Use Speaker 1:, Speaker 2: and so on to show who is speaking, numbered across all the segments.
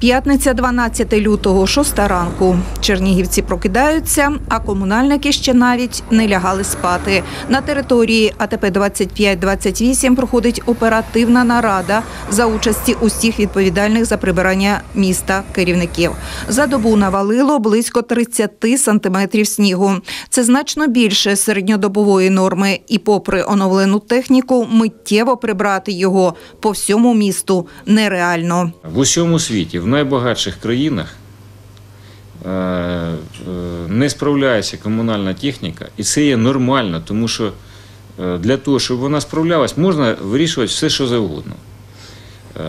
Speaker 1: П'ятниця 12 лютого, 6 ранку. Чернігівці прокидаються, а комунальники ще навіть не лягали спати. На території АТП 2528 проходить оперативна нарада за участі усіх відповідальних за прибирання міста керівників. За добу навалило близько 30 сантиметрів снігу. Це значно більше середньодобової норми. І попри оновлену техніку, миттєво прибрати його по всьому місту нереально.
Speaker 2: В усьому світі, найбагатших країнах е, не справляється комунальна техніка, і це є нормально, тому що е, для того, щоб вона справлялась, можна вирішувати все, що завгодно. Е,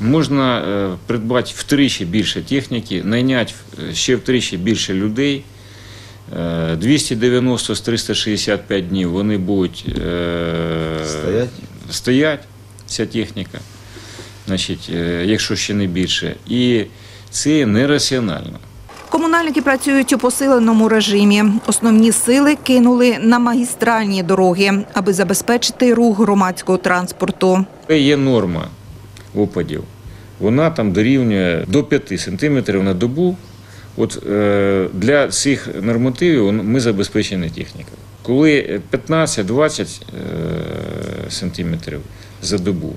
Speaker 2: Можна придбати втричі більше техніки, найняти ще втричі більше людей. Е, 290 з 365 днів вони будуть
Speaker 3: Стоять?
Speaker 2: стоять, ця техніка, значить, е, якщо ще не більше. І це нераціонально.
Speaker 1: Комунальники працюють у посиленому режимі. Основні сили кинули на магістральні дороги, аби забезпечити рух громадського транспорту.
Speaker 2: Це є норма опадів. Вона там дорівнює до 5 сантиметрів на добу. От е, для цих нормативів ми забезпечені технікою. Коли 15-20 е, сантиметрів за добу,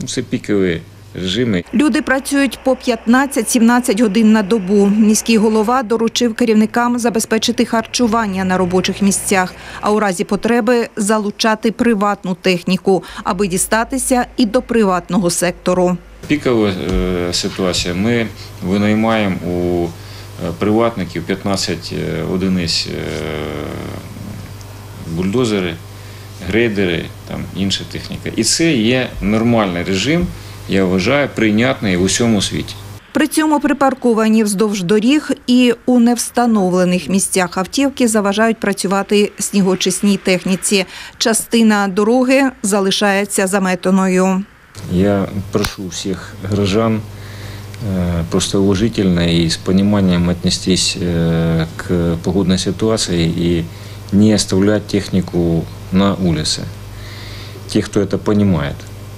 Speaker 2: ну, це пікові режими.
Speaker 1: Люди працюють по 15-17 годин на добу. Міський голова доручив керівникам забезпечити харчування на робочих місцях, а у разі потреби залучати приватну техніку, аби дістатися і до приватного сектору.
Speaker 2: Пікова е, ситуація. Ми винаймаємо у е, приватників 15 е, одиниць бульдозери, грейдери, там інша техніка. І це є нормальний режим, я вважаю, прийнятний в усьому світі.
Speaker 1: При цьому припарковані вздовж доріг і у невстановлених місцях автівки заважають працювати снігочисній техніці. Частина дороги залишається заметеною.
Speaker 2: Я прошу всех горожан э, просто уважительно и с пониманием отнестись э, к погодной ситуации и не оставлять технику на улице Те, кто это понимает.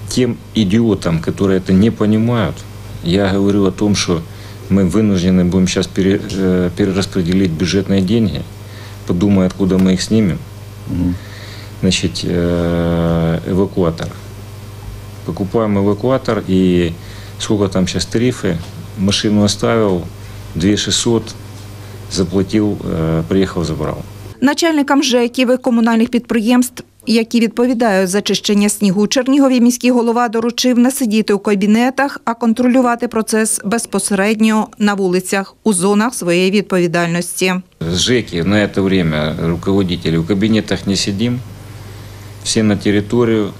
Speaker 2: Тем идиотам, которые это не понимают, я говорю о том, что мы вынуждены будем сейчас пере- э, перераспределить бюджетные деньги, подумай, откуда мы их снимем. Значит, э, эвакуатор покупаем эвакуатор и сколько там сейчас тарифы, машину оставил, 2600, заплатил, э, приехал, забрал.
Speaker 1: Начальникам ЖЕКів і комунальних підприємств, які відповідають за чищення снігу у Чернігові, міський голова доручив не сидіти у кабінетах, а контролювати процес безпосередньо на вулицях у зонах своєї відповідальності.
Speaker 2: ЖЭКи на это время, руководители, в кабинетах не сидим, все на территорию,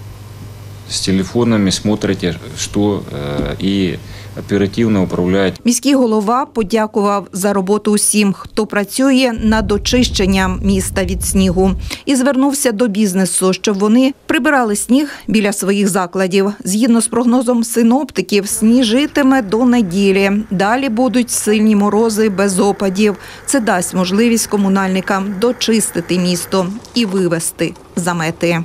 Speaker 2: с телефонами смотрите, что э, и оперативно управляют
Speaker 1: Міський голова подякував за роботу усім, хто працює над очищенням міста від снігу, і звернувся до бізнесу, щоб вони прибирали сніг біля своїх закладів. Згідно з прогнозом синоптиків, сніжитиме до неділі. Далі будуть сильні морози без опадів. Це дасть можливість комунальникам дочистити місто і вивести замети.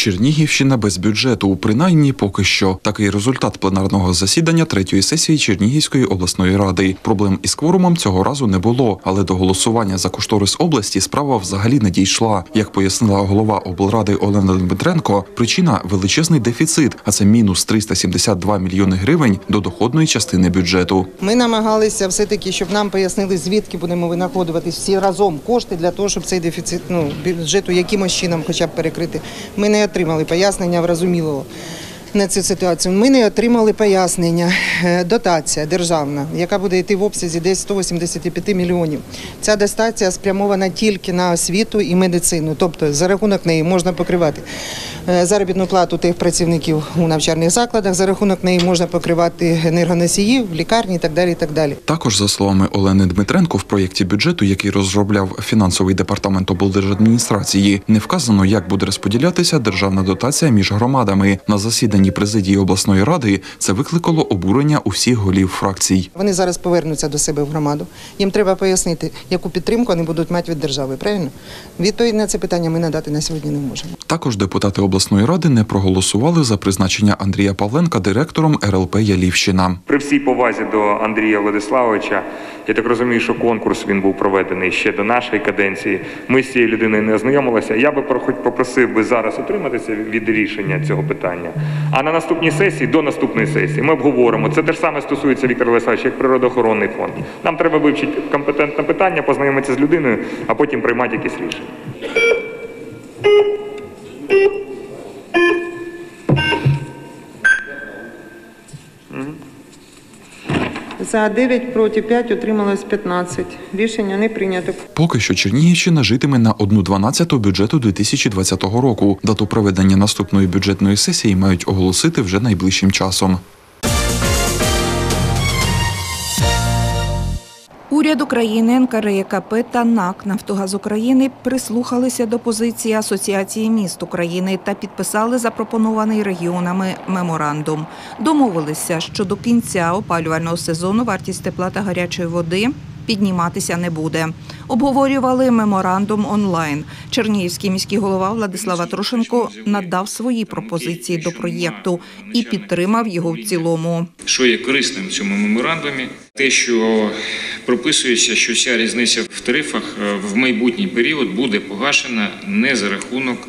Speaker 4: Чернігівщина без бюджету, принаймні поки що. Такий результат пленарного засідання третьої сесії Чернігівської обласної ради. Проблем із кворумом цього разу не було, але до голосування за кошторис області справа взагалі не дійшла. Як пояснила голова облради Олена Дмитренко, причина величезний дефіцит, а це мінус 372 мільйони гривень до доходної частини бюджету.
Speaker 5: Ми намагалися все-таки, щоб нам пояснили, звідки будемо винаходувати всі разом кошти для того, щоб цей дефіцит ну, бюджету якимось чином хоча б перекрити. Ми не отримали пояснення врозумілого на цю ситуацію. Ми не отримали пояснення. Е, Дотація державна, яка буде йти в обсязі десь 185 мільйонів. Ця дотація спрямована тільки на освіту і медицину. Тобто за рахунок неї можна покривати е, заробітну плату тих працівників у навчальних закладах, за рахунок неї можна покривати енергоносіїв, лікарні і так далі. І так далі.
Speaker 4: Також, за словами Олени Дмитренко, в проєкті бюджету, який розробляв фінансовий департамент облдержадміністрації, не вказано, як буде розподілятися державна дотація між громадами. На засіданні засіданні президії обласної ради це викликало обурення усіх голів фракцій.
Speaker 5: Вони зараз повернуться до себе в громаду. Їм треба пояснити, яку підтримку вони будуть мати від держави. Правильно? Відповідь на це питання ми надати на сьогодні не можемо.
Speaker 4: Також депутати обласної ради не проголосували за призначення Андрія Павленка директором РЛП Ялівщина.
Speaker 3: При всій повазі до Андрія Владиславовича, я так розумію, що конкурс він був проведений ще до нашої каденції. Ми з цією людиною не ознайомилися. Я би попросив би зараз утриматися від рішення цього питання. А на наступній сесії, до наступної сесії, ми обговоримо. Це те ж саме стосується Віктора Владиславовича, як природоохоронний фонд. Нам треба вивчити компетентне питання, познайомитися з людиною, а потім приймати якісь рішення.
Speaker 5: За 9 проти 5 отрималось 15. Рішення не прийнято.
Speaker 4: Поки що Чернігівщина житиме на 1,12 бюджету 2020 року. Дату проведення наступної бюджетної сесії мають оголосити вже найближчим часом.
Speaker 1: Уряд України, НКРЕКП та НАК «Нафтогаз України» прислухалися до позиції Асоціації міст України та підписали запропонований регіонами меморандум. Домовилися, що до кінця опалювального сезону вартість тепла та гарячої води підніматися не буде. Обговорювали меморандум онлайн. Чернігівський міський голова Владислава Трошенко надав свої пропозиції до проєкту і підтримав його в цілому.
Speaker 2: Що є корисним в цьому меморандумі? Те, що прописується, що вся різниця в тарифах е, в майбутній період буде погашена не за рахунок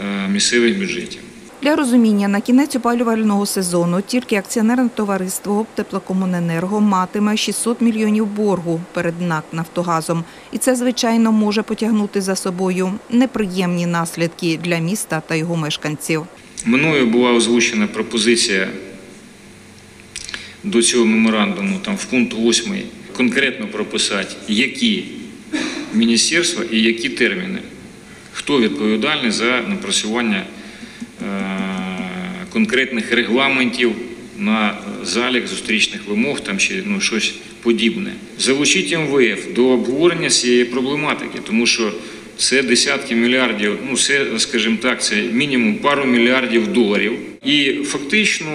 Speaker 2: е, місцевих бюджетів.
Speaker 1: Для розуміння, на кінець опалювального сезону тільки акціонерне товариство «Теплокомуненерго» матиме 600 мільйонів боргу перед НАК «Нафтогазом». І це, звичайно, може потягнути за собою неприємні наслідки для міста та його мешканців.
Speaker 2: Мною була озвучена пропозиція до цього меморандуму, там в пункт 8 конкретно прописати, які міністерства і які терміни, хто відповідальний за напрацювання е, конкретних регламентів на залік зустрічних вимог там чи ну, щось подібне. Залучіть МВФ до обговорення цієї проблематики, тому що це десятки мільярдів, ну це, скажімо так, це мінімум пару мільярдів доларів. І фактично,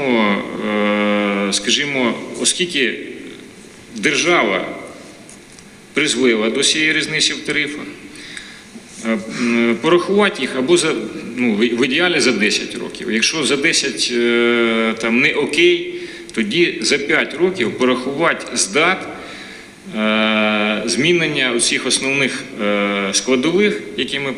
Speaker 2: е, скажімо, оскільки держава призвела до цієї різниці в тарифах, е, порахувати їх або за ну в ідеалі за 10 років. Якщо за 10 е, там не окей, тоді за 5 років порахувати здат е, змінення усіх основних складових, які ми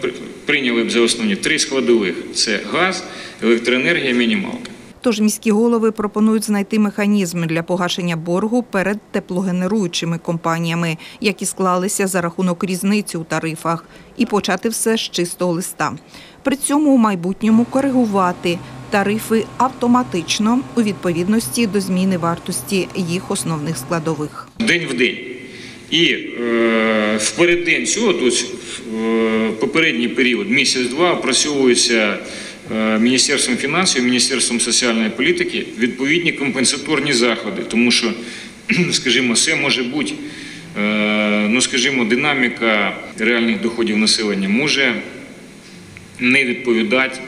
Speaker 2: прийняли б за основні три складових: це газ, електроенергія, мінімалка.
Speaker 1: Тож міські голови пропонують знайти механізми для погашення боргу перед теплогенеруючими компаніями, які склалися за рахунок різниці у тарифах, і почати все з чистого листа. При цьому у майбутньому коригувати тарифи автоматично у відповідності до зміни вартості їх основних складових.
Speaker 2: день в день. І е, в переддень цього, тобто в е, попередній період, місяць-два, опрацьовуються е, Міністерством фінансів, Міністерством соціальної політики відповідні компенсаторні заходи, тому що, скажімо, це може бути, е, ну скажімо, динаміка реальних доходів населення може не відповідати,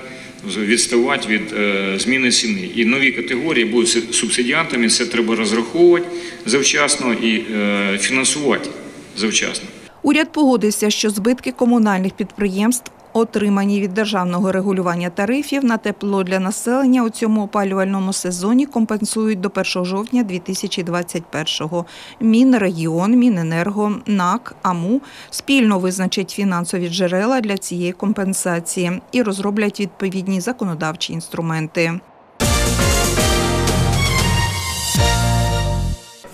Speaker 2: відставати від е, зміни ціни. І нові категорії будуть субсидіантами, це треба розраховувати завчасно і е, фінансувати завчасно.
Speaker 1: Уряд погодився, що збитки комунальних підприємств, отримані від державного регулювання тарифів на тепло для населення у цьому опалювальному сезоні, компенсують до 1 жовтня 2021-го. Мінрегіон, Міненерго, НАК, АМУ спільно визначать фінансові джерела для цієї компенсації і розроблять відповідні законодавчі інструменти.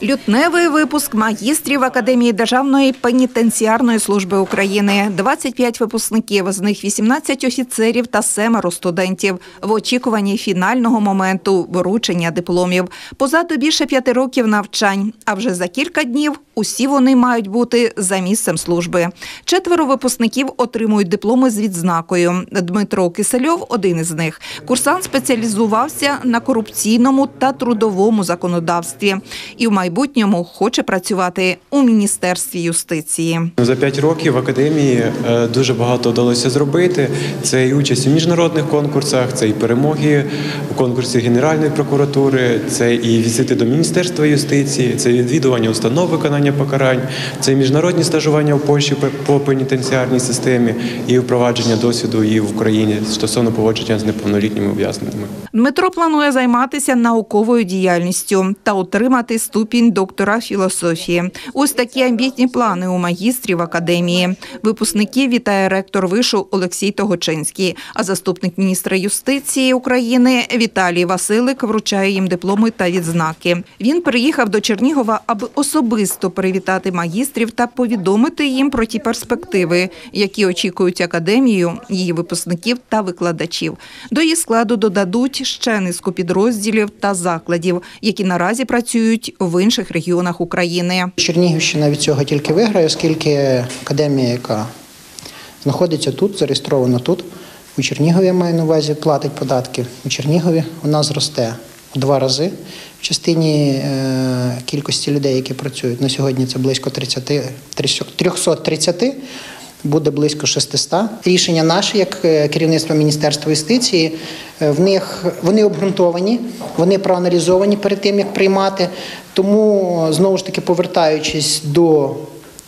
Speaker 1: Лютневий випуск магістрів Академії Державної пенітенціарної служби України. 25 випускників, з них 18 офіцерів та семеро студентів в очікуванні фінального моменту вручення дипломів. Позаду більше п'яти років навчань, а вже за кілька днів Усі вони мають бути за місцем служби. Четверо випускників отримують дипломи з відзнакою. Дмитро Кисельов – один із них. Курсант спеціалізувався на корупційному та трудовому законодавстві і в майбутньому хоче працювати у міністерстві юстиції.
Speaker 6: За п'ять років в академії е, дуже багато вдалося зробити. Це і участь у міжнародних конкурсах, це і перемоги у конкурсі Генеральної прокуратури, це і візити до Міністерства юстиції, це відвідування установ виконання покарань, це і міжнародні стажування в Польщі по- по пенітенціарній системі і впровадження досвіду і в Україні стосовно поводження з неповнолітніми ув'язненими.
Speaker 1: Дмитро планує займатися науковою діяльністю та отримати ступінь доктора філософії. Ось такі амбітні плани у магістрів академії. Випускників вітає ректор вишу Олексій Тогочинський, а заступник міністра юстиції України Віталій Василик вручає їм дипломи та відзнаки. Він приїхав до Чернігова, аби особисто привітати магістрів та повідомити їм про ті перспективи, які очікують академію, її випускників та викладачів. До її складу додадуть ще низку підрозділів та закладів, які наразі працюють в інших регіонах України.
Speaker 7: Чернігівщина від цього тільки виграє, оскільки академія, яка знаходиться тут, зареєстрована тут, у Чернігові я маю на увазі, платить податки. У Чернігові вона зросте в два рази в частині е, кількості людей, які працюють. На сьогодні це близько 30, 330, буде близько 600. Рішення наше, як е, керівництво Міністерства юстиції, е, в них вони обґрунтовані, вони проаналізовані перед тим, як приймати. Тому знову ж таки повертаючись до,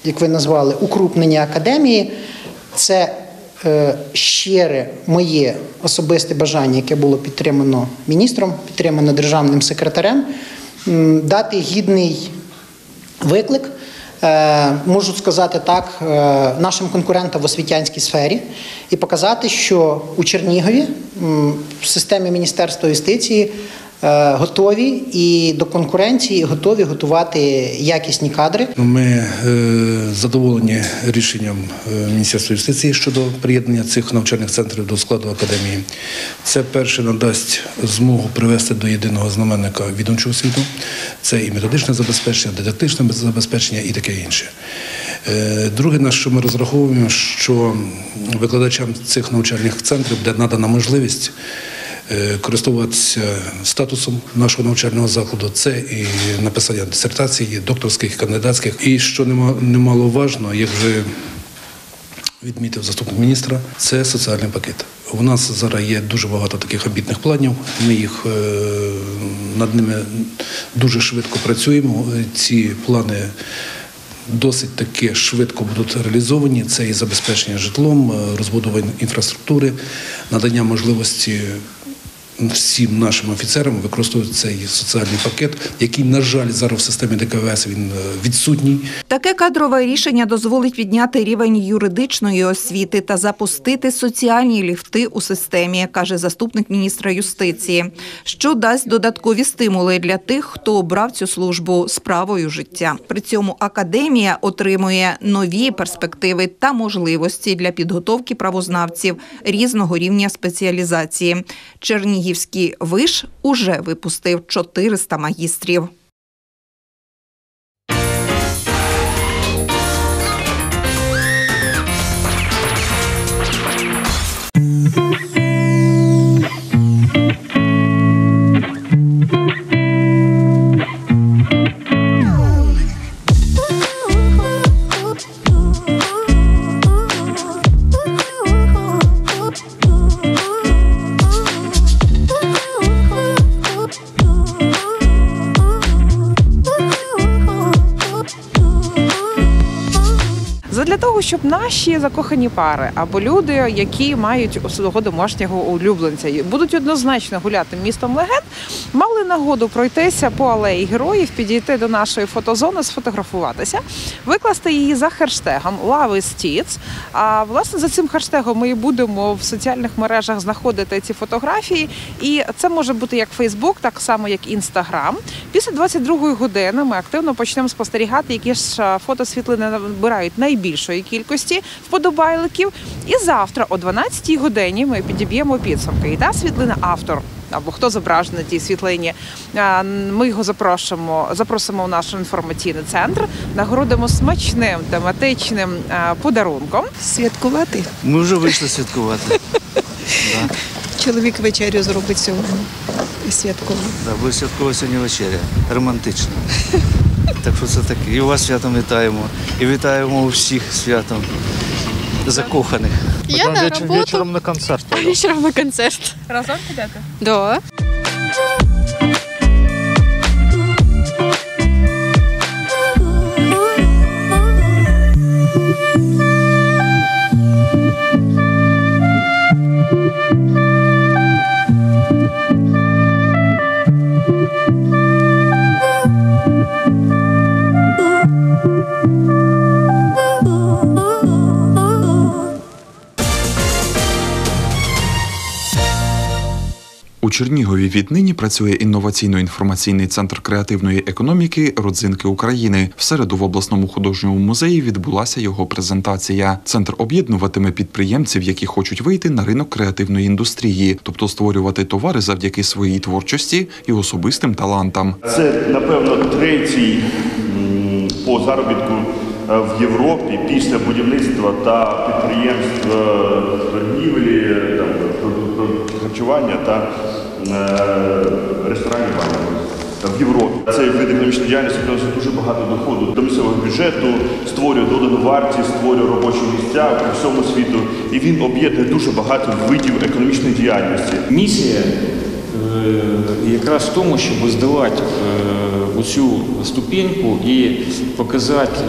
Speaker 7: як ви назвали, укрупнення академії, це е, щире моє особисте бажання, яке було підтримано міністром, підтримано державним секретарем, дати гідний виклик. Е, Можу сказати так, е, нашим конкурентам в освітянській сфері і показати, що у Чернігові в системі Міністерства юстиції готові і до конкуренції готові готувати якісні кадри.
Speaker 8: Ми е, задоволені рішенням е, Міністерства юстиції щодо приєднання цих навчальних центрів до складу академії. Це перше надасть змогу привести до єдиного знаменника відомчу освіту. Це і методичне забезпечення, дидактичне забезпечення і таке інше. Е, Друге, на що ми розраховуємо, що викладачам цих навчальних центрів буде надана можливість е, користуватися статусом нашого навчального закладу. Це і написання дисертації, докторських, кандидатських. І що нема- немаловажно, як вже відмітив заступник міністра, це соціальний пакет. У нас зараз є дуже багато таких амбітних планів. Ми їх е, над ними дуже швидко працюємо. Ці плани досить таки швидко будуть реалізовані. Це і забезпечення житлом, е, розбудова інфраструктури, надання можливості всім нашим офіцерам використовувати цей соціальний пакет, який, на жаль, зараз в системі ДКВС він е, відсутній.
Speaker 1: Таке кадрове рішення дозволить підняти рівень юридичної освіти та запустити соціальні ліфти у системі, каже заступник міністра юстиції, що дасть додаткові стимули для тих, хто обрав цю службу справою життя. При цьому академія отримує нові перспективи та можливості для підготовки правознавців різного рівня спеціалізації. Чернігівський виш уже випустив 400 магістрів.
Speaker 9: Задля того, щоб наші закохані пари або люди, які мають свого домашнього улюбленця, будуть однозначно гуляти містом легенд, мали нагоду пройтися по алеї героїв, підійти до нашої фотозони, сфотографуватися, викласти її за хештегом is Tits. А власне за цим хештегом ми і будемо в соціальних мережах знаходити ці фотографії. І це може бути як Фейсбук, так само як Інстаграм. Після 22-ї години ми активно почнемо спостерігати, які ж фотосвітлини набирають найбільшої кількості вподобайликів. І завтра о 12-й годині ми підіб'ємо підсумки. І та світлина автор або хто зображений на тій світлині. Ми його запрошуємо, запросимо в наш інформаційний центр, нагородимо смачним тематичним подарунком.
Speaker 10: Святкувати.
Speaker 11: Ми вже вийшли святкувати.
Speaker 10: Чоловік вечерю зробить сьогодні. І святково.
Speaker 11: Да, буде святкова сьогодні вечеря. Романтична. Так що це таке. І вас святом вітаємо. І вітаємо усіх святом закоханих.
Speaker 12: Я на роботу.
Speaker 11: Вечором на концерт.
Speaker 12: А вечором на концерт.
Speaker 9: Разом підете?
Speaker 12: Да.
Speaker 4: У Чернігові віднині працює інноваційно-інформаційний центр креативної економіки Родзинки України. В середу в обласному художньому музеї відбулася його презентація. Центр об'єднуватиме підприємців, які хочуть вийти на ринок креативної індустрії, тобто створювати товари завдяки своїй творчості і особистим талантам.
Speaker 13: Це, напевно, третій по заробітку е, в Європі після будівництва та підприємств е, торгівлі, про- харчування та е, ресторанів в Європі. Цей вид економічної діяльності приносить дуже багато доходу до місцевого бюджету, створює додану вартість, створює робочі місця по всьому світу. І він об'єднує дуже багато видів економічної діяльності.
Speaker 2: Місія е, якраз в тому, щоб здолати е, оцю ступеньку і показати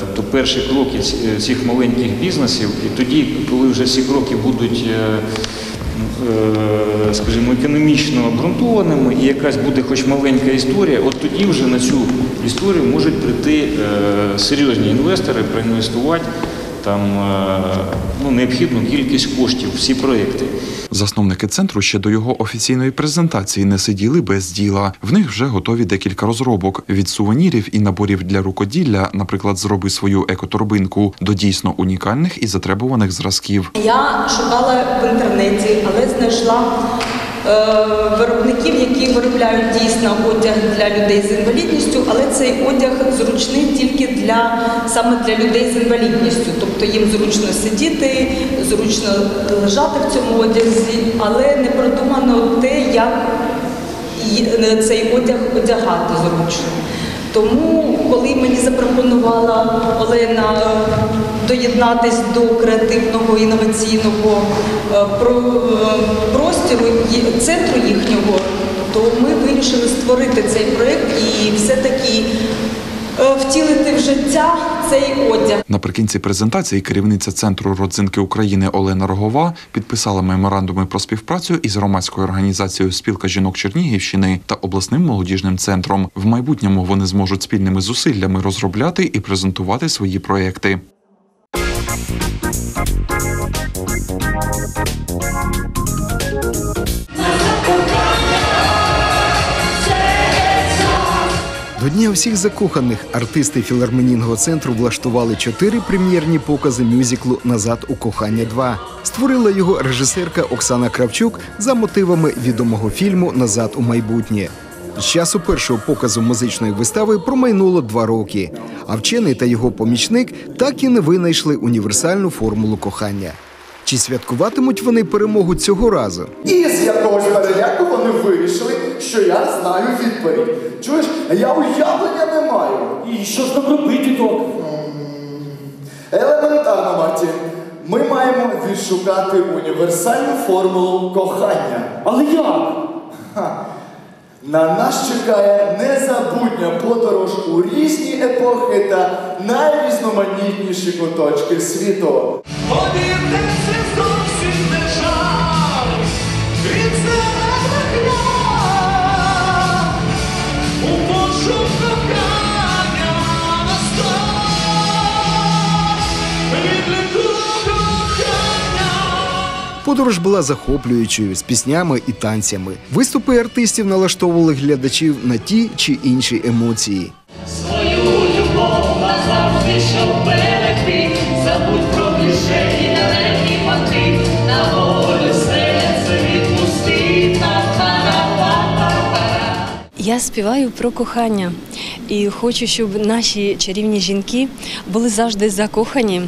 Speaker 2: тобто, перші кроки цих маленьких бізнесів. І тоді, коли вже ці кроки будуть скажімо, економічно обґрунтованими і якась буде хоч маленька історія, от тоді вже на цю історію можуть прийти е, серйозні інвестори, проінвестувати там е, ну, необхідну кількість коштів, всі проекти.
Speaker 4: Засновники центру ще до його офіційної презентації не сиділи без діла. В них вже готові декілька розробок від сувенірів і наборів для рукоділля, наприклад, зроби свою екоторбинку, до дійсно унікальних і затребуваних зразків.
Speaker 14: Я шукала в інтернеті, але знайшла виробників, які виробляють дійсно одяг для людей з інвалідністю, але цей одяг зручний тільки для саме для людей з інвалідністю. Тобто їм зручно сидіти, зручно лежати в цьому одязі, але не продумано те, як е, цей одяг одягати зручно. Тому, коли мені запропонувала Олена доєднатись до креативного інноваційного е, е, простору центру їхнього, то ми вирішили створити цей проєкт і все-таки е, втілити в життя цей одяг.
Speaker 4: Наприкінці презентації керівниця центру родзинки України Олена Рогова підписала меморандуми про співпрацю із громадською організацією Спілка жінок Чернігівщини та обласним молодіжним центром. В майбутньому вони зможуть спільними зусиллями розробляти і презентувати свої проекти.
Speaker 15: До Дня всіх закоханих артисти філармонійного центру влаштували чотири прем'єрні покази мюзиклу Назад у кохання 2». Створила його режисерка Оксана Кравчук за мотивами відомого фільму Назад у майбутнє. З часу першого показу музичної вистави промайнуло два роки, а вчений та його помічник так і не винайшли універсальну формулу кохання. Чи святкуватимуть вони перемогу цього разу?
Speaker 16: І з якогось переляку вони вирішили, що я знаю відповідь. Чуєш, я уявлення не маю. І що ж нам робити, док? Елементарно, Марті. Ми маємо відшукати універсальну формулу кохання. Але як? Ха. На нас чекає незабутня подорож у різні епохи та найрізноманітніші куточки світу.
Speaker 15: Подорож була захоплюючою з піснями і танцями. Виступи артистів налаштовували глядачів на ті чи інші емоції.
Speaker 17: Свою любов назавжди, щоб
Speaker 12: Я співаю про кохання і хочу, щоб наші чарівні жінки були завжди закохані,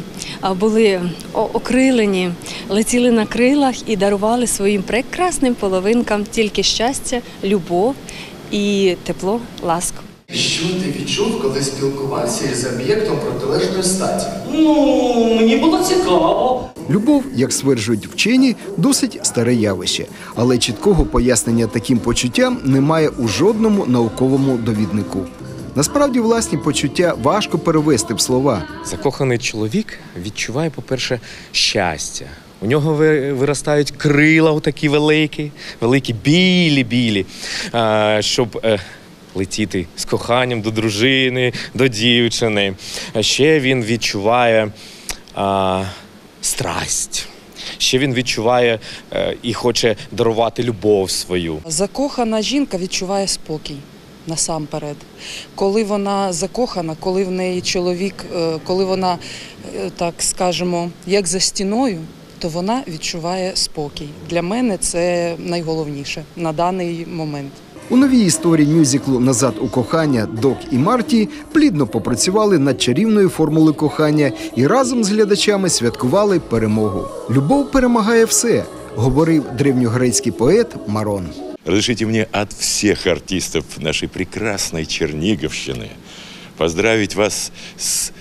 Speaker 12: були окрилені, летіли на крилах і дарували своїм прекрасним половинкам тільки щастя, любов і тепло, ласку.
Speaker 16: Що ти відчув, коли спілкувався із об'єктом протилежної статі? Ну, мені було цікаво. Любов, як стверджують вчені, досить старе явище, але чіткого пояснення таким почуттям немає у жодному науковому довіднику. Насправді, власні почуття важко перевести в слова.
Speaker 18: Закоханий чоловік відчуває, по-перше, щастя. У нього ви- виростають крила отакі великі, великі, білі, білі, щоб е, летіти з коханням до дружини, до дівчини. Ще він відчуває а, страсть. Ще він відчуває е, і хоче дарувати любов свою.
Speaker 19: Закохана жінка відчуває спокій насамперед. Коли вона закохана, коли в неї чоловік, е, коли вона, е, так скажемо, як за стіною, то вона відчуває спокій. Для мене це найголовніше на даний момент.
Speaker 15: У новій історії мюзиклу Назад у кохання Док і Марті плідно попрацювали над чарівною формулою кохання і разом з глядачами святкували перемогу. Любов перемагає все, говорив древньогрецький поет Марон.
Speaker 20: Разрешите мне от всех артистов нашей прекрасной Черниговщины поздравить вас с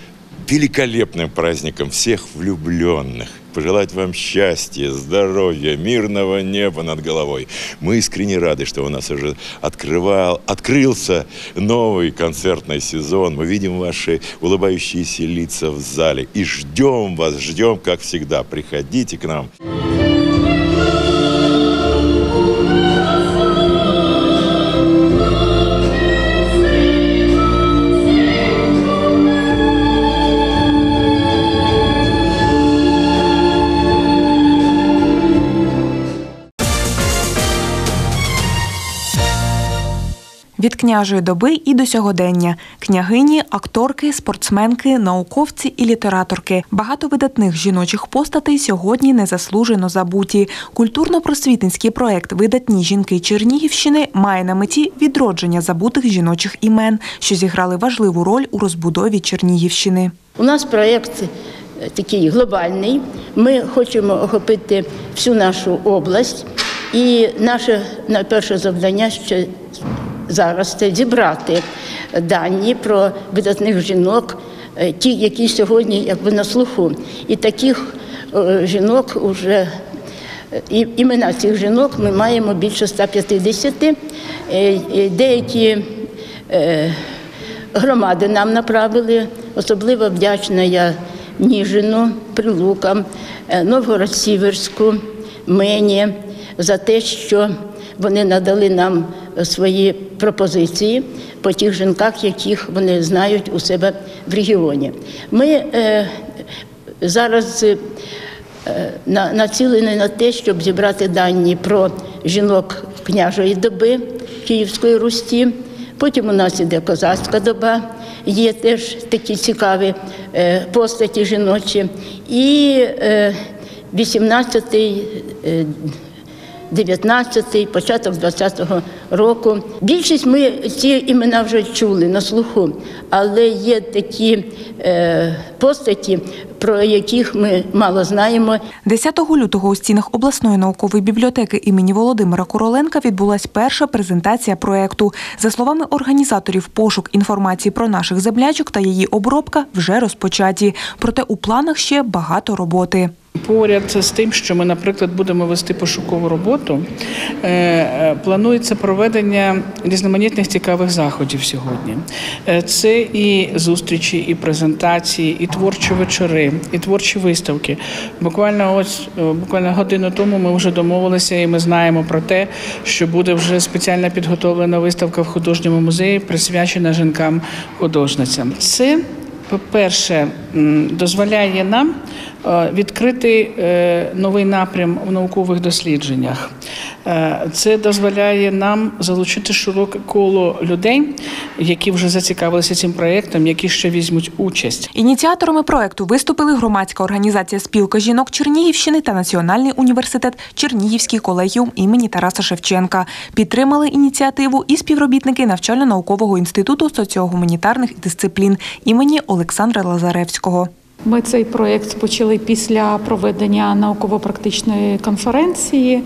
Speaker 20: великолепным праздником всех влюбленных. Пожелать вам счастья, здоровья, мирного неба над головой. Мы искренне рады, что у нас уже открывал, открылся новый концертный сезон. Мы видим ваши улыбающиеся лица в зале и ждем вас, ждем, как всегда. Приходите к нам.
Speaker 21: Від княжої доби і до сьогодення княгині, акторки, спортсменки, науковці і літераторки. Багато видатних жіночих постатей сьогодні незаслужено забуті. Культурно-просвітницький проект Видатні жінки Чернігівщини має на меті відродження забутих жіночих імен, що зіграли важливу роль у розбудові Чернігівщини.
Speaker 22: У нас проєкт е, такий глобальний. Ми хочемо охопити всю нашу область. І наше найперше завдання ще зараз зібрати дані про видатних жінок, е, ті, які сьогодні якби на слуху. І таких е, жінок уже і імена цих жінок ми маємо більше 150. Е, е, Деякі е, громади нам направили. Особливо вдячна я Ніжину, Прилукам, е, Новгород-Сіверську, Мені за те, що вони надали нам свої пропозиції по тих жінках, яких вони знають у себе в регіоні. Ми е, зараз е, на- націлені на те, щоб зібрати дані про жінок княжої доби Київської Русті. Потім у нас іде козацька доба, є теж такі цікаві е, постаті жіночі. І е, 18-й, е, 19-й, початок 20-го року. Більшість ми ці імена вже чули на слуху, але є такі е, постаті, про яких ми мало знаємо.
Speaker 21: 10 лютого у стінах обласної наукової бібліотеки імені Володимира Короленка відбулась перша презентація проекту. За словами організаторів, пошук інформації про наших землячок та її обробка вже розпочаті. Проте у планах ще багато роботи.
Speaker 23: Поряд з тим, що ми, наприклад, будемо вести пошукову роботу, е, е, планується проведення різноманітних цікавих заходів сьогодні. Е, Це і зустрічі, і презентації, і творчі вечори, і творчі виставки. Буквально ось буквально годину тому ми вже домовилися, і ми знаємо про те, що буде вже спеціально підготовлена виставка в художньому музеї, присвячена жінкам-художницям. Це по-перше, дозволяє нам відкрити е, новий напрям в наукових дослідженнях. Е, Це дозволяє нам залучити широке коло людей, які вже зацікавилися цим проєктом, які ще візьмуть участь.
Speaker 21: Ініціаторами проекту виступили громадська організація Спілка жінок Чернігівщини та Національний університет Чернігівський колегіум імені Тараса Шевченка. Підтримали ініціативу і співробітники навчально-наукового інституту соціогуманітарних дисциплін імені Олександра Лазаревського.
Speaker 24: Ми цей проєкт почали після проведення науково-практичної конференції, е,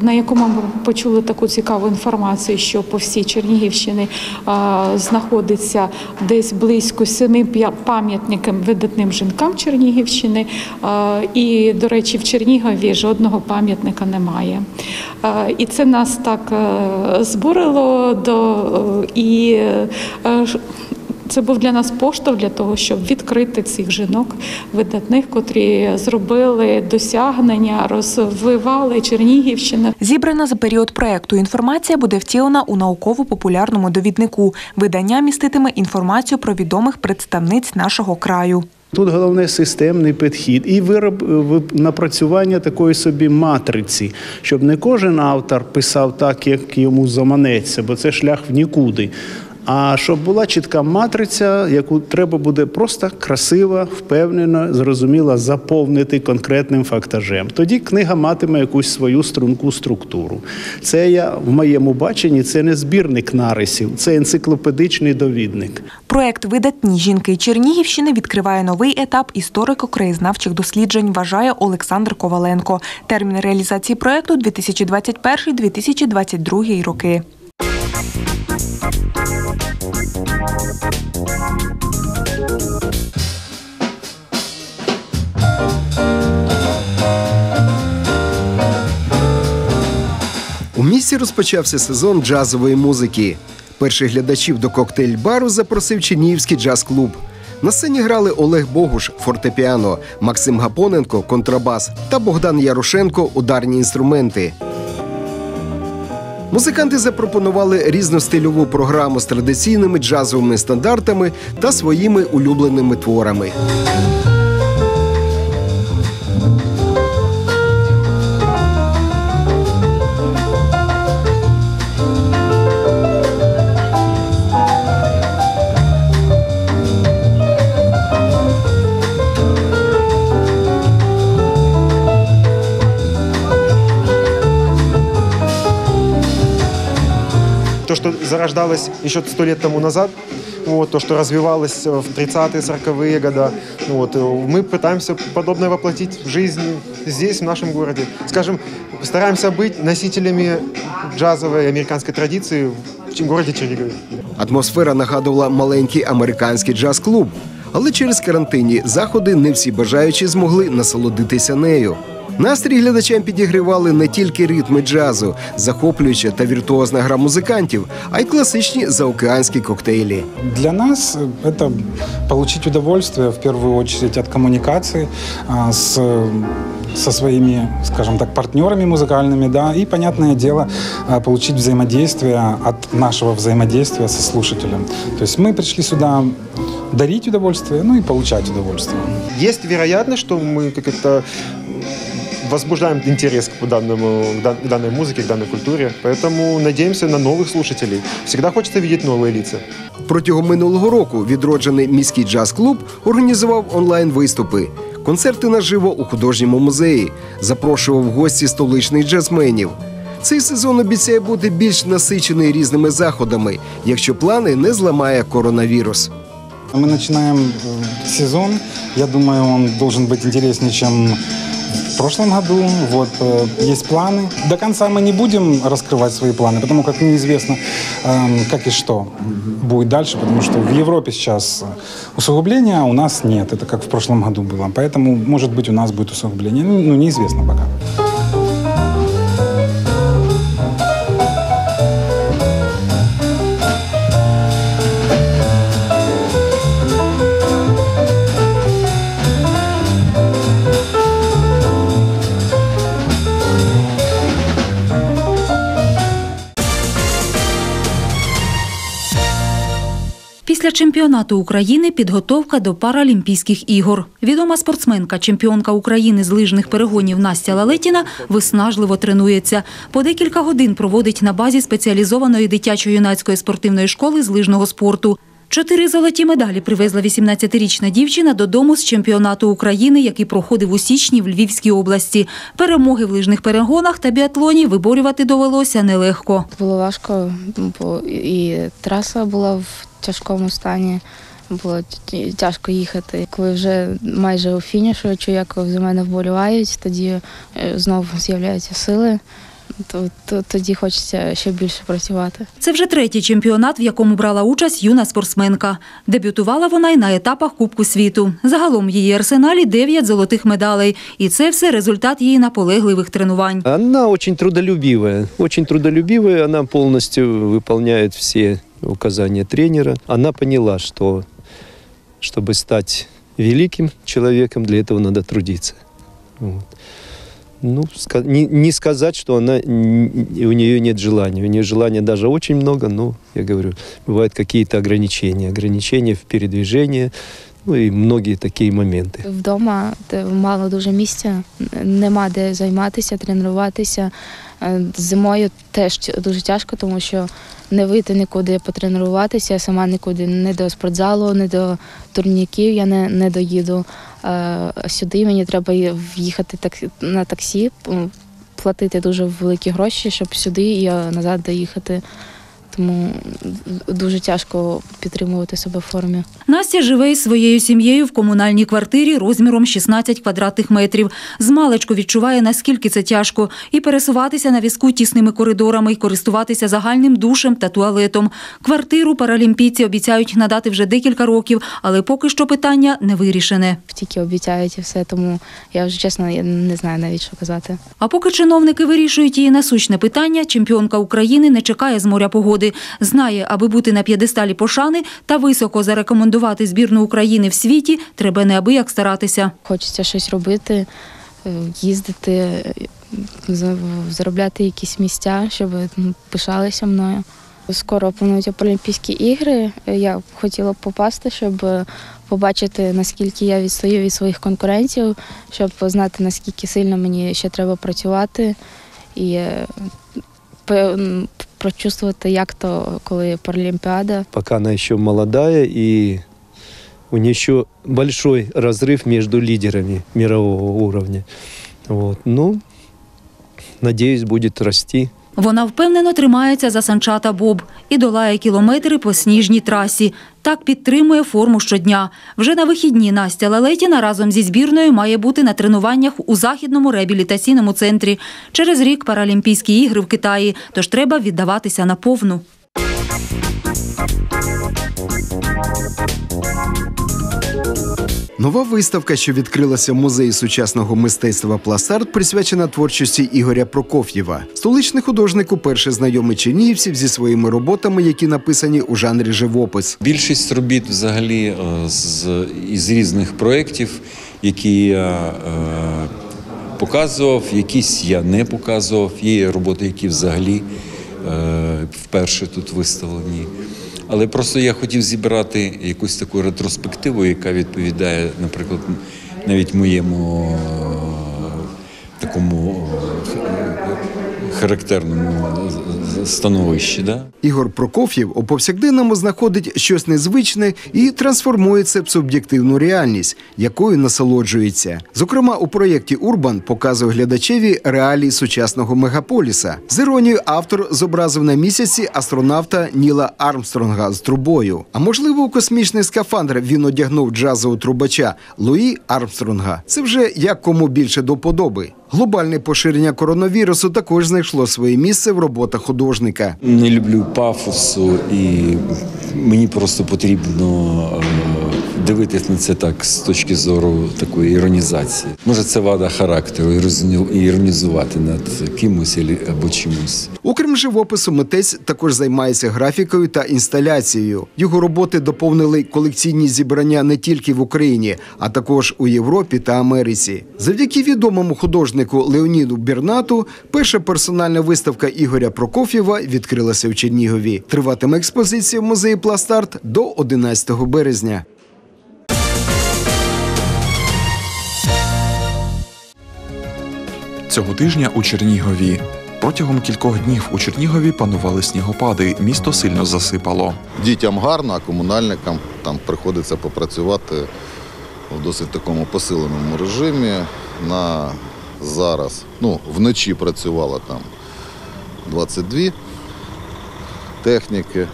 Speaker 24: на якому ми почули таку цікаву інформацію, що по всій Чернігівщині е, знаходиться десь близько семи пам'ятників видатним жінкам Чернігівщини. Е, І, до речі, в Чернігові жодного пам'ятника немає. І це нас так збурило до і це був для нас поштовх для того, щоб відкрити цих жінок видатних, котрі зробили досягнення, розвивали Чернігівщину.
Speaker 21: Зібрана за період проекту інформація буде втілена у науково-популярному довіднику. Видання міститиме інформацію про відомих представниць нашого краю.
Speaker 25: Тут головне системний підхід і вироб напрацювання такої собі матриці, щоб не кожен автор писав так, як йому заманеться, бо це шлях в нікуди. А щоб була чітка матриця, яку треба буде просто красиво, впевнено, зрозуміло заповнити конкретним фактажем. Тоді книга матиме якусь свою струнку структуру. Це я в моєму баченні це не збірник нарисів, це енциклопедичний довідник.
Speaker 21: Проект Видатні жінки Чернігівщини відкриває новий етап історико-краєзнавчих досліджень, вважає Олександр Коваленко. Термін реалізації проекту 2021-2022 роки.
Speaker 15: Місті розпочався сезон джазової музики. Перших глядачів до коктейль-бару запросив Чернігівський джаз-клуб. На сцені грали Олег Богуш фортепіано, Максим Гапоненко контрабас та Богдан Ярошенко ударні інструменти. Музиканти запропонували різностильову програму з традиційними джазовими стандартами та своїми улюбленими творами.
Speaker 26: что зарождалось еще сто лет тому назад, вот, то, что развивалось в 30-е, 40-е годы, ну вот, э, мы пытаемся подобное воплотить в жизнь здесь, в нашем городе. Скажем, стараемся быть носителями джазовой американской традиции в Ч- городе Чернигове.
Speaker 15: Атмосфера нагадувала маленький американський джаз-клуб. Але через карантинні заходи не всі бажаючі змогли насолодитися нею. Настрій глядачам підігрівали не тільки ритми джазу, захоплююча та віртуозна гра музикантів, а й класичні заокеанські коктейлі.
Speaker 27: Для нас это получить удовольствие в первую очередь от коммуникации а, с со своими, скажем так, партнерами музыкальными, да, и, понятное дело, а, получить взаимодействие от нашего взаимодействия со слушателем. То есть мы пришли сюда дарить удовольствие, ну и получать удовольствие.
Speaker 26: Есть вероятность, что мы как это возбуждаем интерес к данному, к дан- к данной музыке, к данной культуре. Поэтому надеемся на новых слушателей. Всегда хочется видеть новые лица.
Speaker 15: Протягом минулого року відроджений міський джаз-клуб організував онлайн-виступи, концерти наживо у художньому музеї, запрошував гості столичних джазменів. Цей сезон обіцяє бути більш насичений різними заходами, якщо плани не зламає коронавірус.
Speaker 27: Мы начинаем э, сезон. Я думаю, он должен быть интереснее, чем в прошлом году. Вот э, есть планы. До конца мы не будем раскрывать свои планы, потому как неизвестно, эм, как и что будет дальше, потому что в Европе сейчас э, усугубления, а у нас нет. Это как в прошлом году было. Поэтому, может быть, у нас будет усугубление. Ну, ну, неизвестно пока.
Speaker 28: Після чемпіонату України підготовка до Паралімпійських ігор. Відома спортсменка, чемпіонка України з лижних перегонів Настя Лалетіна виснажливо тренується. По декілька годин проводить на базі спеціалізованої дитячо-юнацької спортивної школи з лижного спорту. Чотири золоті медалі привезла 18-річна дівчина додому з чемпіонату України, який проходив у січні в Львівській області. Перемоги в лижних перегонах та біатлоні виборювати довелося нелегко.
Speaker 29: Було важко, бо і траса була в тяжкому стані. Було тяжко їхати. Коли вже майже у фінішу, я чую, як за мене вболівають, тоді е, знову з'являються сили. То, то тоді хочеться ще більше працювати.
Speaker 28: Це вже третій чемпіонат, в якому брала участь юна спортсменка. Дебютувала вона й на етапах Кубку світу. Загалом в її арсеналі 9 золотих медалей. І це все результат її наполегливих тренувань.
Speaker 30: Она очень трудолюбивая, очень трудолюбивая, она полностью выполняет все указания тренера. Она поняла, что чтобы стать великим человеком, для этого надо трудиться. Вот. Ну, не, не сказать, что она, у нее нет желания. У нее желания даже очень много, но, я говорю, бывают какие-то ограничения. Ограничения в передвижении, ну и многие такие моменты.
Speaker 29: Вдома мало дуже місця, нема де займатися, тренуватися. Е, Зимою теж дуже тяжко, тому що не вийти нікуди потренуватися. Я сама нікуди не до спортзалу, не до турніків я не, не доїду. Е, Сюди мені треба в'їхати на таксі, платити дуже великі гроші, щоб сюди і е, назад доїхати. Тому дуже тяжко підтримувати себе в формі.
Speaker 28: Настя живе із своєю сім'єю в комунальній квартирі розміром 16 квадратних метрів. Змалечку відчуває, наскільки це тяжко. І пересуватися на візку тісними коридорами, і користуватися загальним душем та туалетом. Квартиру паралімпійці обіцяють надати вже декілька років, але поки що питання не вирішене.
Speaker 29: Тільки обіцяють і все, тому я вже чесно не знаю навіть, що казати.
Speaker 28: А поки чиновники вирішують її насущне питання, чемпіонка України не чекає з моря погоди. Знає, аби бути на п'єдесталі пошани та високо зарекомендувати збірну України в світі, треба неабияк старатися.
Speaker 29: Хочеться щось робити, е, їздити, е, заробляти якісь місця, щоб ну, пишалися мною. Скоро планують Олімпійські ігри. Я б хотіла попасти, щоб побачити, наскільки я відстаю від своїх конкурентів, щоб знати, наскільки сильно мені ще треба працювати і е, прочувствувати, як то, коли Паралимпиада.
Speaker 30: Пока она еще молодая и у нее еще большой разрыв между лидерами мирового уровня. Вот. Ну, надеюсь, будет расти.
Speaker 28: Вона впевнено тримається за санчата Боб і долає кілометри по сніжній трасі. Так підтримує форму щодня. Вже на вихідні Настя Лалетіна разом зі збірною має бути на тренуваннях у західному реабілітаційному центрі. Через рік Паралімпійські ігри в Китаї, тож треба віддаватися на повну.
Speaker 15: Нова виставка, що відкрилася в музеї сучасного мистецтва Пластарт, присвячена творчості Ігоря Прокоф'єва. Столичний художник уперше знайомий чернігівців зі своїми роботами, які написані у жанрі живопис.
Speaker 2: Більшість робіт взагалі е, з, із різних проєктів, які я е, показував, якісь я не показував. Є роботи, які взагалі е, вперше тут виставлені. Але просто я хотів зібрати якусь таку ретроспективу, яка відповідає, наприклад, навіть моєму е, такому характерному становищі. Да?
Speaker 15: Ігор Прокоф'єв у повсякденному знаходить щось незвичне і трансформує це в суб'єктивну реальність, якою насолоджується. Зокрема, у проєкті Урбан показує глядачеві реалії сучасного мегаполіса. З іронією автор зобразив на місяці астронавта Ніла Армстронга з трубою. А можливо, у космічний скафандр він одягнув джазового трубача Луї Армстронга. Це вже як кому більше до подоби. Глобальне поширення коронавірусу також знайшло своє місце в роботах художника.
Speaker 2: Не люблю пафосу, і мені просто потрібно е,
Speaker 31: дивитись на це так з точки зору такої іронізації. Може, це вада характеру іроні- іронізувати над кимось або чимось.
Speaker 15: Окрім живопису, митець також займається графікою та інсталяцією. Його роботи доповнили колекційні зібрання не тільки в Україні, а також у Європі та Америці. Завдяки відомому художнику Леоніду Бірнату, перша персональна виставка Ігоря Прокоф'єва відкрилася в Чернігові. Триватиме експозиція в музеї Пластарт до 11 березня.
Speaker 4: Цього тижня у Чернігові. Протягом кількох днів у Чернігові панували снігопади. Місто сильно засипало.
Speaker 32: Дітям гарно, а комунальникам там приходиться попрацювати в досить такому посиленому режимі. На зараз, ну, вночі працювало там 22 техніки.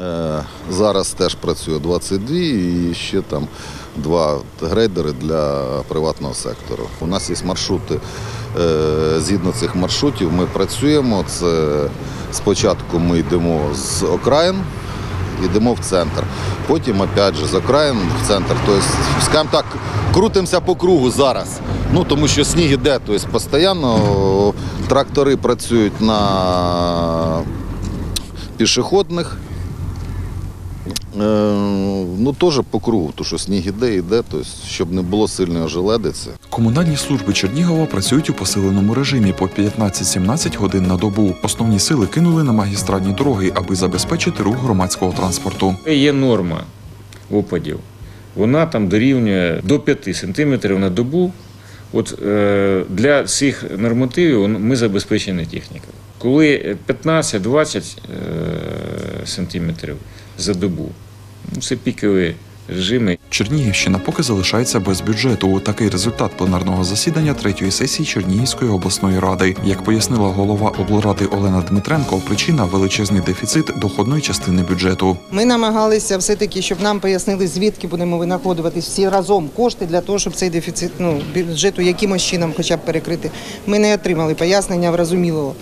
Speaker 32: Е, зараз теж працює 22 і ще там два грейдери для приватного сектору. У нас є маршрути. Е, згідно цих маршрутів ми працюємо. Це спочатку ми йдемо з окраїн, йдемо в центр. Потім, опять же, з окраїн в центр. Тобто, скажімо так, крутимося по кругу зараз. Ну, тому що сніг іде, тобто постійно трактори працюють на пішохідних. Е, ну, теж по кругу, тому що сніг іде, іде, тобто, щоб не було сильної ожеледиці.
Speaker 4: Комунальні служби Чернігова працюють у посиленому режимі по 15-17 годин на добу. Основні сили кинули на магістральні дороги, аби забезпечити рух громадського транспорту.
Speaker 2: Є норма опадів. Вона там дорівнює до 5 сантиметрів на добу. От е, для цих нормативів ми забезпечені технікою. Коли 15-20 е, сантиметрів за добу, ну, це пікові режими.
Speaker 4: Чернігівщина поки залишається без бюджету. Такий результат пленарного засідання третьої сесії Чернігівської обласної ради. Як пояснила голова облради Олена Дмитренко, причина величезний дефіцит доходної частини бюджету.
Speaker 5: Ми намагалися все-таки, щоб нам пояснили, звідки будемо винаходувати всі разом кошти для того, щоб цей дефіцит ну, бюджету якимось чином хоча б перекрити. Ми не отримали пояснення врозумілого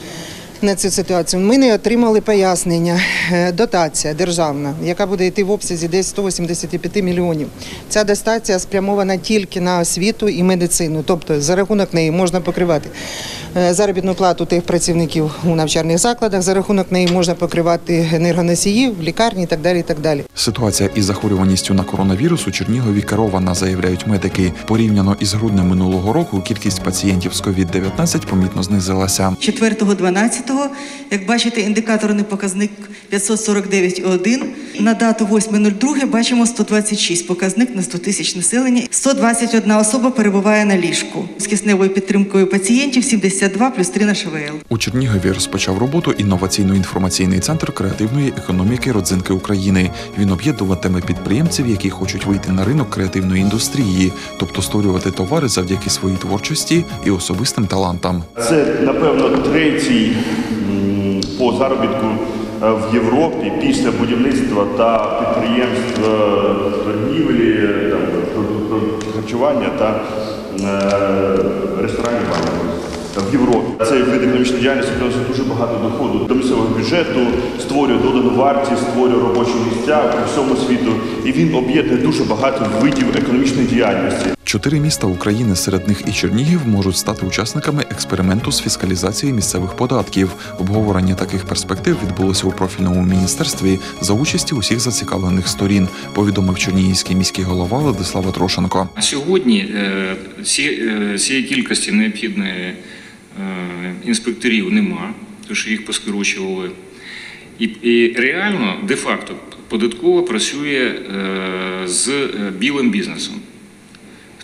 Speaker 5: на цю ситуацію. Ми не отримали пояснення. Е, Дотація державна, яка буде йти в обсязі десь 185 мільйонів. Ця дотація спрямована тільки на освіту і медицину, тобто за рахунок неї можна покривати е, заробітну плату тих працівників у навчальних закладах, за рахунок неї можна покривати енергоносіїв, лікарні і так далі. І так далі.
Speaker 4: Ситуація із захворюваністю на коронавірус у Чернігові керована, заявляють медики. Порівняно із груднем минулого року кількість пацієнтів з COVID-19 помітно знизилася.
Speaker 33: 4.12, як бачите, індикаторний показник 549,1. На дату 8.02 бачимо 126 показник на 100 тисяч населення. 121 особа перебуває на ліжку. З кисневою підтримкою пацієнтів 72 плюс 3 на ШВЛ.
Speaker 4: У Чернігові розпочав роботу інноваційно-інформаційний центр креативної економіки родзинки України. Він об'єднуватиме підприємців, які хочуть вийти на ринок креативної індустрії, тобто створювати товари завдяки своїй творчості і особистим талантам.
Speaker 13: Це, напевно, третій по заробітку в Європі після будівництва та підприємств е, торгівлі, харчування та е, ресторанів в Європі. Цей вид економічної діяльності приносить дуже багато доходу до місцевого бюджету, створює додану вартість, створює робочі місця по всьому світу, і він об'єднує дуже багато видів економічної діяльності.
Speaker 4: Чотири міста України, серед них і Чернігів, можуть стати учасниками експерименту з фіскалізації місцевих податків. Обговорення таких перспектив відбулося у профільному міністерстві за участі усіх зацікавлених сторін. Повідомив Чернігівський міський голова Владислава Трошенко.
Speaker 2: А сьогодні е, ці, е, цієї кількості необхідної е, інспекторів нема, тому що їх поскорочували. І, реально, де-факто, податково працює е, з е, білим бізнесом.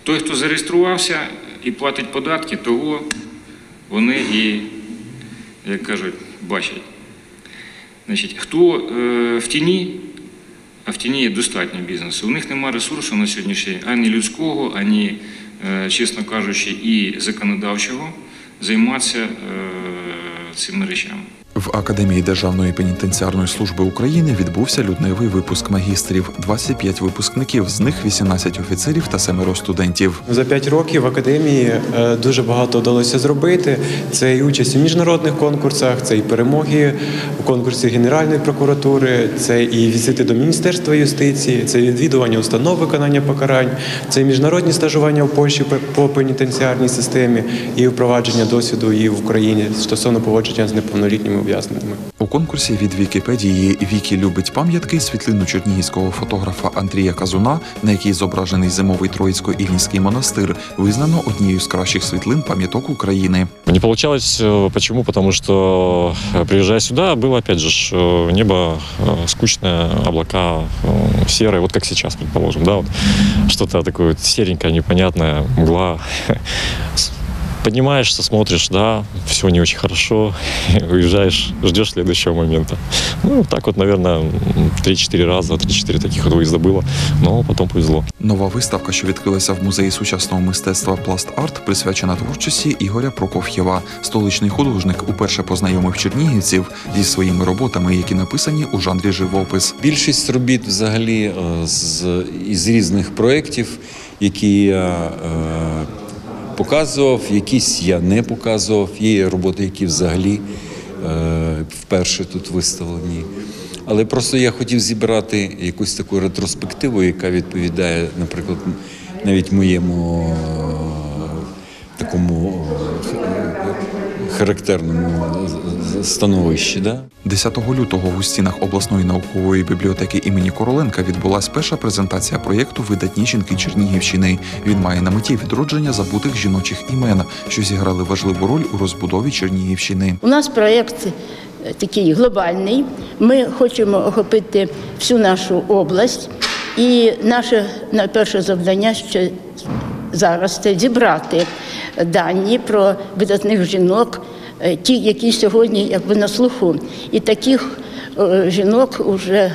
Speaker 2: Той, хто зареєструвався і платить податки, того вони і, як кажуть, бачать. Значить, хто е, в тіні, а в тіні є достатньо бізнесу, у них немає ресурсу на сьогоднішній день ані людського, ані, е, чесно кажучи, і законодавчого займатися е, цими речами.
Speaker 4: В Академії Державної пенітенціарної служби України відбувся лютневий випуск магістрів. 25 випускників, з них 18 офіцерів та семеро студентів.
Speaker 34: За п'ять років в академії е, дуже багато вдалося зробити. Це і участь у міжнародних конкурсах, це і перемоги у конкурсі Генеральної прокуратури, це і візити до Міністерства юстиції, це відвідування установ виконання покарань, це і міжнародні стажування в Польщі по- пенітенціарній системі і впровадження досвіду і в Україні стосовно поводження з неповнолітніми ув'язненими.
Speaker 4: У конкурсі від Вікіпедії Вікі любить пам'ятки світлину чернігівського фотографа Андрія Казуна, на якій зображений зимовий Троїцько-Ільницький монастир, визнано однією з кращих світлин пам'яток України.
Speaker 35: Не получалось. э, Почему? Потому что, э, приезжая сюда, было, опять же, ж, э, небо э, скучное, облака э, серые, вот как сейчас, предположим, да, вот что-то такое вот серенькое, непонятное, мгла. Поднимаешься, смотришь, да, все не очень хорошо, уезжаешь, ждешь следующего момента. Ну, так вот, наверное, м, 3-4 раза, 3-4 таких вот выезда было, но потом повезло.
Speaker 4: Нова виставка, що відкрилася в музеї сучасного мистецтва Пласт Арт, присвячена творчості Ігоря Прокоф'єва. Столичний художник уперше познайомив чернігівців зі своїми роботами, які написані у жанрі живопис.
Speaker 31: Більшість робіт взагалі е, з, із різних проєктів, які я е, показував, якісь я не показував. Є роботи, які взагалі е, вперше тут виставлені. Але просто я хотів зібрати якусь таку ретроспективу, яка відповідає, наприклад, навіть моєму е, такому е, характерному становищі. Да?
Speaker 4: 10 лютого у стінах обласної наукової бібліотеки імені Короленка відбулась перша презентація проєкту Видатні жінки Чернігівщини. Він має на меті відродження забутих жіночих імен, що зіграли важливу роль у розбудові Чернігівщини.
Speaker 22: У нас проєкт е, такий глобальний. Ми хочемо охопити всю нашу область. І наше на- перше завдання ще зараз це зібрати дані про видатних жінок, ті, які сьогодні якби на слуху. І таких е, жінок уже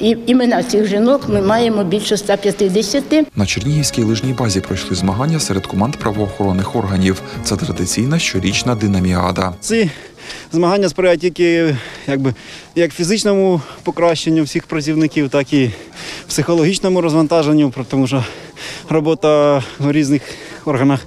Speaker 22: і імена цих жінок ми маємо більше 150.
Speaker 4: На Чернігівській лижній базі пройшли змагання серед команд правоохоронних органів. Це традиційна щорічна динаміада.
Speaker 36: Ці змагання сприяють тільки якби, як фізичному покращенню всіх працівників, так і психологічному розвантаженню, про- тому що робота в різних органах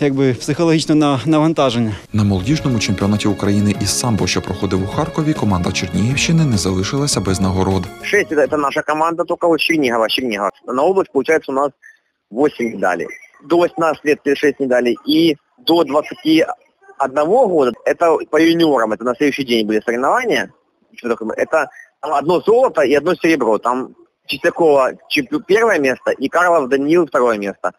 Speaker 36: якби, психологічне на- навантаження.
Speaker 4: На молодіжному чемпіонаті України із самбо, що проходив у Харкові, команда Чернігівщини не залишилася без нагород.
Speaker 37: Шесть это, это наша команда, только вот Чернигова, Чернигова. На область получается у нас 8 медалей. До 18 лет 6 медалей и до 21 года это по юниорам, это на следующий день были соревнования. Что такое? Это там одно золото и одно серебро. Там Чистякова чемпи- первое место и Карлов Даниил второе место.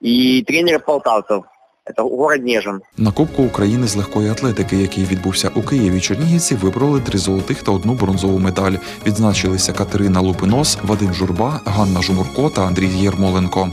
Speaker 37: И тренер Полтавцев. Это город Нежин.
Speaker 4: На Кубку України з легкої атлетики, який відбувся у Києві, чернігівці вибрали три золотих та одну бронзову медаль. Відзначилися Катерина Лупинос, Вадим Журба, Ганна Жумурко та Андрій Єрмоленко.